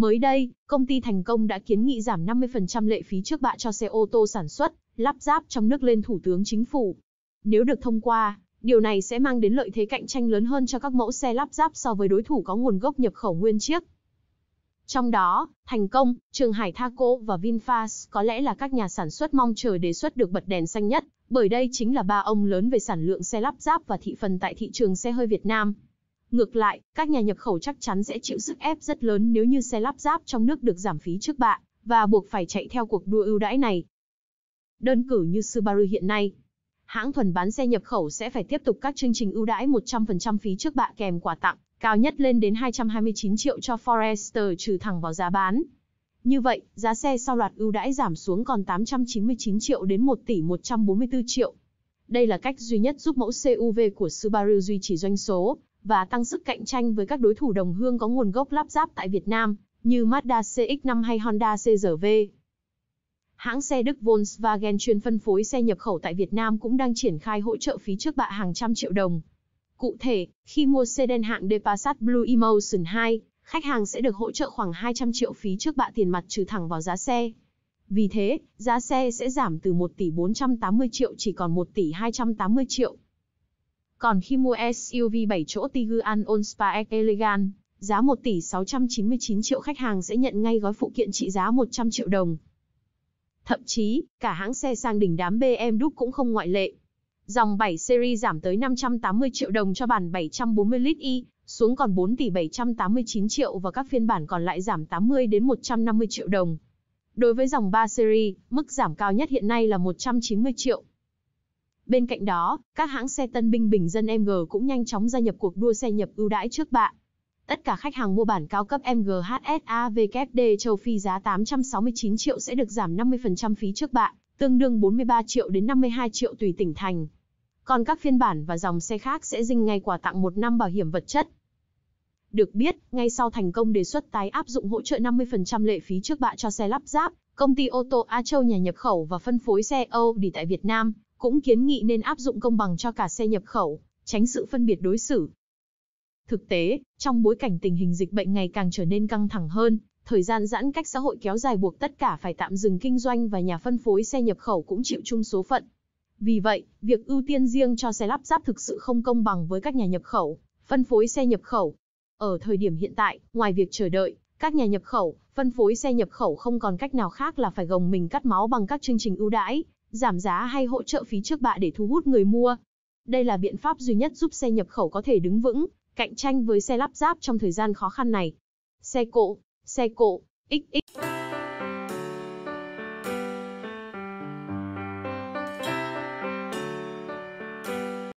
Mới đây, công ty Thành Công đã kiến nghị giảm 50% lệ phí trước bạ cho xe ô tô sản xuất, lắp ráp trong nước lên Thủ tướng Chính phủ. Nếu được thông qua, điều này sẽ mang đến lợi thế cạnh tranh lớn hơn cho các mẫu xe lắp ráp so với đối thủ có nguồn gốc nhập khẩu nguyên chiếc. Trong đó, Thành Công, Trường Hải Thaco và VinFast có lẽ là các nhà sản xuất mong chờ đề xuất được bật đèn xanh nhất, bởi đây chính là ba ông lớn về sản lượng xe lắp ráp và thị phần tại thị trường xe hơi Việt Nam. Ngược lại, các nhà nhập khẩu chắc chắn sẽ chịu sức ép rất lớn nếu như xe lắp ráp trong nước được giảm phí trước bạ, và buộc phải chạy theo cuộc đua ưu đãi này. Đơn cử như Subaru hiện nay, hãng thuần bán xe nhập khẩu sẽ phải tiếp tục các chương trình ưu đãi 100% phí trước bạ kèm quà tặng, cao nhất lên đến 229 triệu cho Forester trừ thẳng vào giá bán. Như vậy, giá xe sau loạt ưu đãi giảm xuống còn 899 triệu đến 1 tỷ 144 triệu. Đây là cách duy nhất giúp mẫu CUV của Subaru duy trì doanh số và tăng sức cạnh tranh với các đối thủ đồng hương có nguồn gốc lắp ráp tại Việt Nam, như Mazda CX-5 hay Honda CR-V. Hãng xe Đức Volkswagen chuyên phân phối xe nhập khẩu tại Việt Nam cũng đang triển khai hỗ trợ phí trước bạ hàng trăm triệu đồng. Cụ thể, khi mua sedan hạng D Passat Blue Emotion 2, khách hàng sẽ được hỗ trợ khoảng 200 triệu phí trước bạ tiền mặt trừ thẳng vào giá xe. Vì thế, giá xe sẽ giảm từ 1 tỷ 480 triệu chỉ còn 1 tỷ 280 triệu. Còn khi mua SUV 7 chỗ Tiguan Allspa Elegant, giá 1 tỷ 699 triệu khách hàng sẽ nhận ngay gói phụ kiện trị giá 100 triệu đồng. Thậm chí, cả hãng xe sang đỉnh đám BMW cũng không ngoại lệ. Dòng 7 series giảm tới 580 triệu đồng cho bản 740 lít Y, xuống còn 4 tỷ 789 triệu và các phiên bản còn lại giảm 80 đến 150 triệu đồng. Đối với dòng 3 series, mức giảm cao nhất hiện nay là 190 triệu. Bên cạnh đó, các hãng xe tân binh bình dân MG cũng nhanh chóng gia nhập cuộc đua xe nhập ưu đãi trước bạ. Tất cả khách hàng mua bản cao cấp MG HSAVKD châu Phi giá 869 triệu sẽ được giảm 50% phí trước bạ, tương đương 43 triệu đến 52 triệu tùy tỉnh thành. Còn các phiên bản và dòng xe khác sẽ dinh ngay quà tặng một năm bảo hiểm vật chất. Được biết, ngay sau thành công đề xuất tái áp dụng hỗ trợ 50% lệ phí trước bạ cho xe lắp ráp, công ty ô tô Á Châu nhà nhập khẩu và phân phối xe Âu đi tại Việt Nam cũng kiến nghị nên áp dụng công bằng cho cả xe nhập khẩu, tránh sự phân biệt đối xử. Thực tế, trong bối cảnh tình hình dịch bệnh ngày càng trở nên căng thẳng hơn, thời gian giãn cách xã hội kéo dài buộc tất cả phải tạm dừng kinh doanh và nhà phân phối xe nhập khẩu cũng chịu chung số phận. Vì vậy, việc ưu tiên riêng cho xe lắp ráp thực sự không công bằng với các nhà nhập khẩu, phân phối xe nhập khẩu. Ở thời điểm hiện tại, ngoài việc chờ đợi, các nhà nhập khẩu, phân phối xe nhập khẩu không còn cách nào khác là phải gồng mình cắt máu bằng các chương trình ưu đãi, giảm giá hay hỗ trợ phí trước bạ để thu hút người mua. Đây là biện pháp duy nhất giúp xe nhập khẩu có thể đứng vững, cạnh tranh với xe lắp ráp trong thời gian khó khăn này. Xe cộ, xe cộ, XX